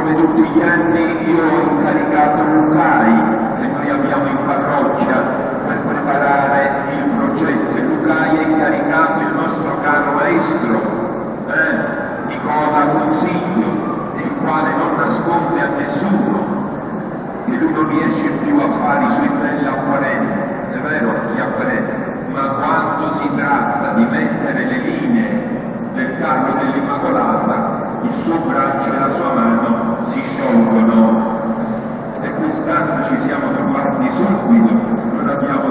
tutti gli anni io ho incaricato Lucai, che noi abbiamo in parrocchia, per preparare il progetto. E Lucai ha incaricato il nostro caro maestro, eh, Nicola Consiglio, il quale non nasconde a nessuno che lui non riesce più a fare i suoi belli acquarelli, è vero, gli acquarelli, ma quando si tratta di mettere le linee del carro dell'Immacolata, il suo braccio e la sua mano si sciolgono. E quest'anno ci siamo trovati subito, non abbiamo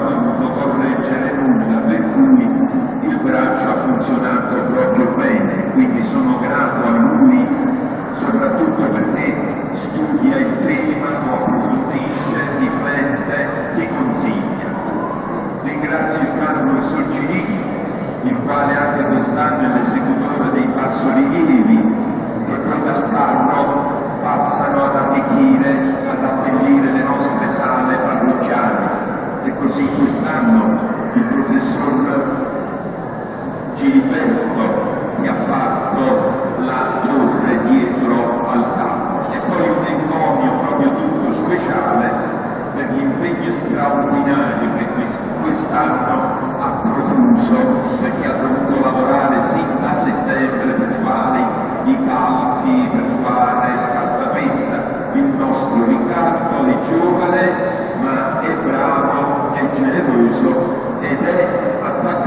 la torre dietro al carro e poi un encomio proprio tutto speciale per l'impegno straordinario che quest'anno ha profuso perché ha dovuto lavorare sin da settembre per fare i calchi, per fare la cartapesta. Il nostro Riccardo è giovane ma è bravo, è generoso ed è attaccato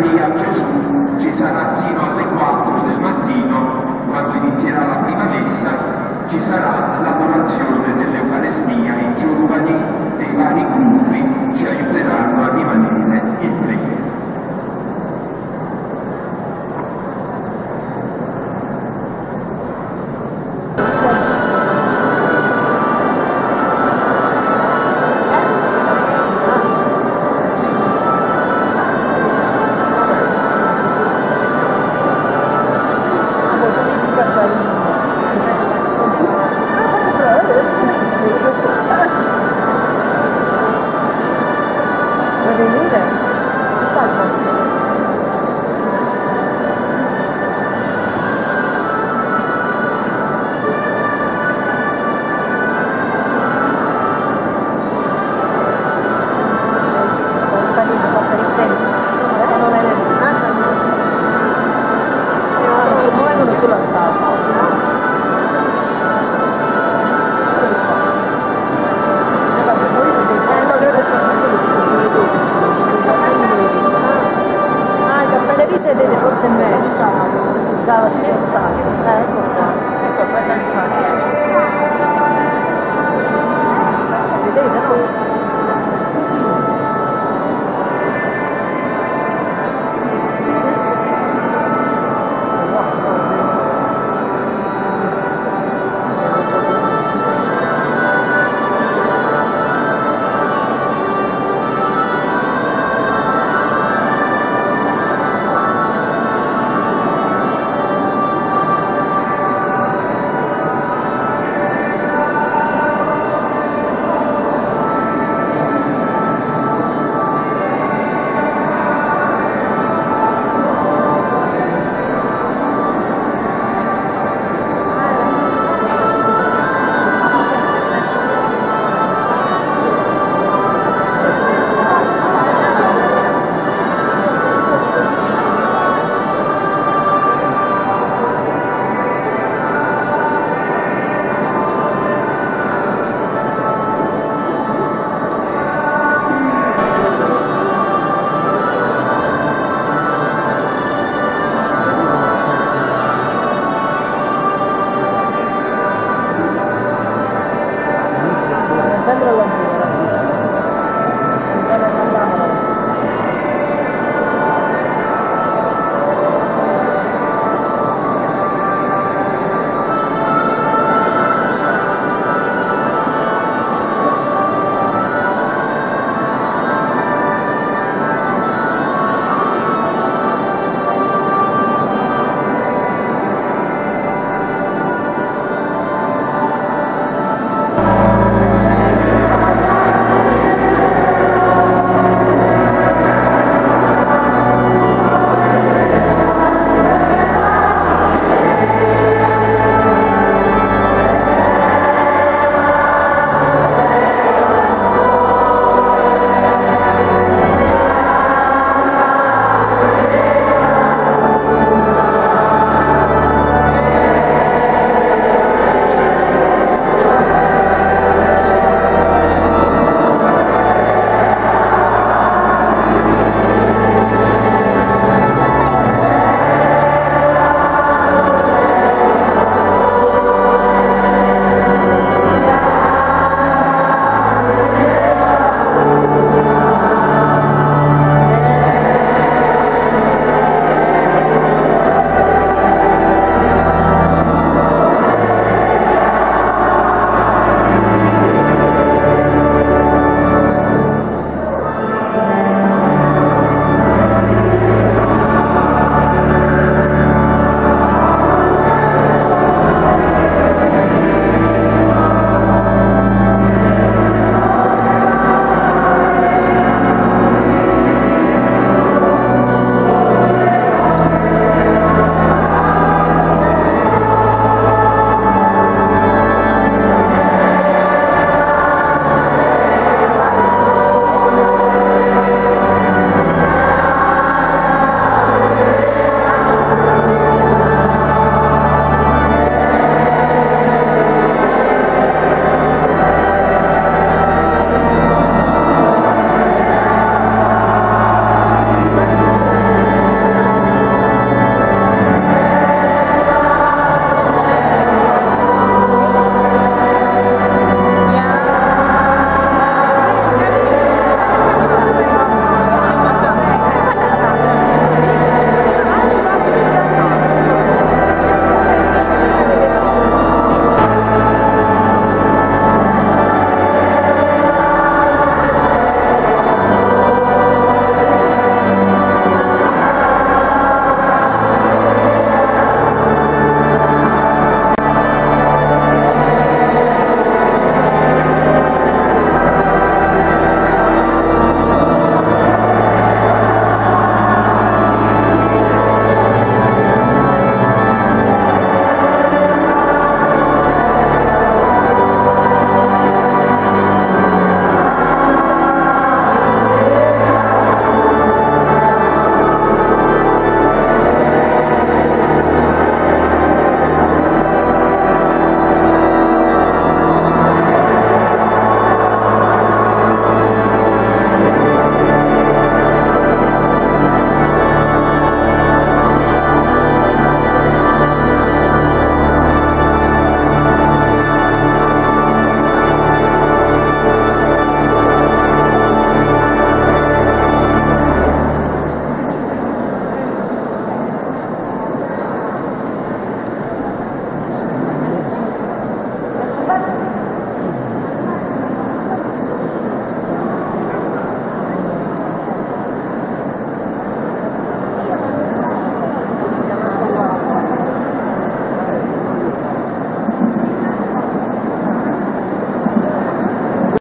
Maria Gesù ci sarà sino alle 4 del mattino, quando inizierà la prima messa, ci sarà l'adorazione dell'Eucarestia, i giovani e i vari Vuoi venire? Ci sta il